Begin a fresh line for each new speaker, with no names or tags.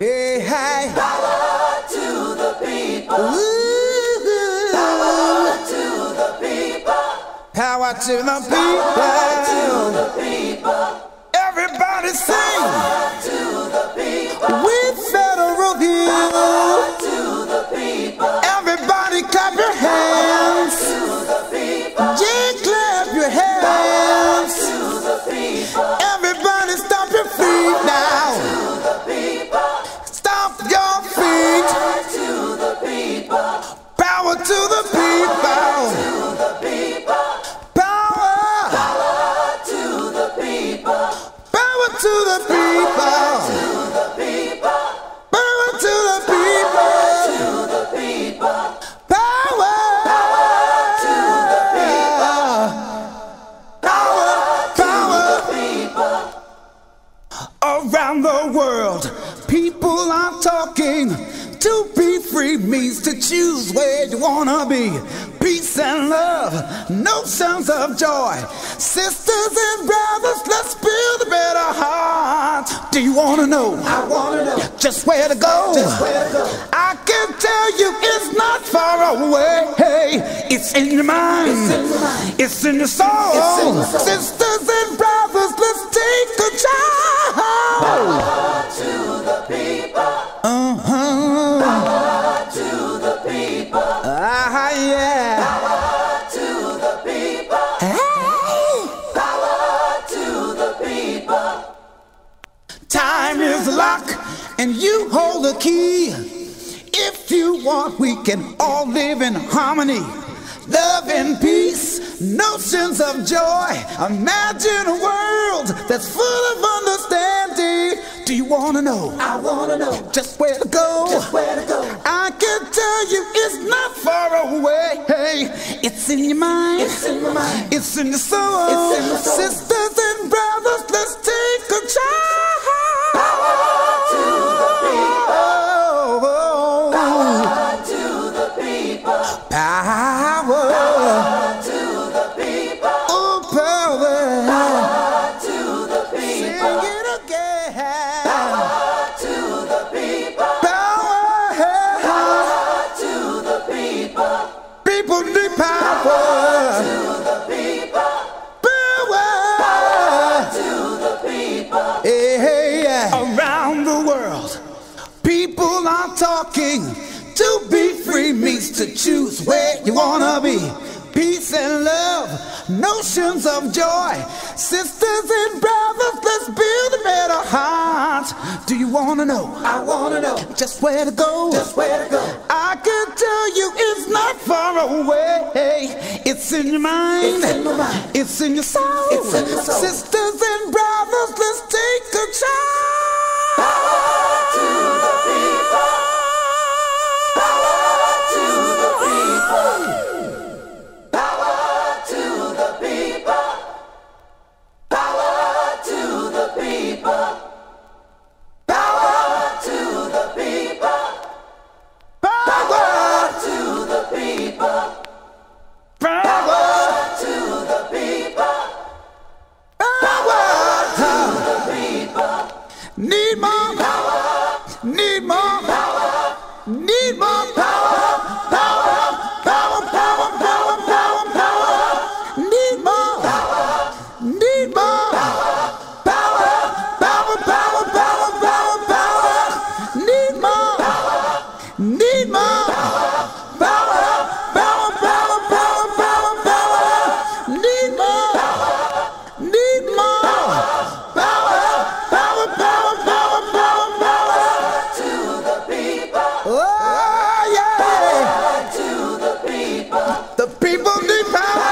Hey, hey.
Power to the people.
Ooh.
Power to the people.
Power to the
Power to
people.
the people.
Everybody sing.
Power to the people.
We federal
the
world, people are talking. To be free means to choose where you wanna be. Peace and love, no sense of joy. Sisters and brothers, let's build a better heart. Do you wanna know?
I wanna know
just where to go.
where to go.
I can tell you it's not far away. Hey, it's in your mind.
It's in your mind.
It's in your soul.
It's in your soul.
Ah, yeah.
Power to the people.
Hey.
Power to the people.
Time is lock, and you hold the key. If you want, we can all live in harmony. Love and peace, notions of joy. Imagine a world that's full of understanding. Do you wanna know
I wanna know
just where to go?
just where to go.
I can tell you it's not far away. Hey, it's in your mind.
It's in my mind.
It's in your soul.
It's in my soul.
Sisters and brothers, let's take control.
to the people. Power to the people.
power.
To the people.
Oh, power.
Power People
need power.
To the people.
Power.
To the people.
Hey, around the world, people are talking. To be free means to choose where you wanna be. Peace and love, notions of joy. Sisters and brothers, let's build a better heart. Do you wanna know
I wanna know
just where to go?
just where to go.
I can tell you it's not far away. It's in your mind.
It's in my mind.
It's in your soul.
It's in my soul.
Sisters and brothers, Need more
power. Need more power. Need more power. Power. Power. Power. Power. Power.
Power.
Need more. Need
more
power. Power. Power.
Power.
Power. Power.
Need more power. Need more. People need power.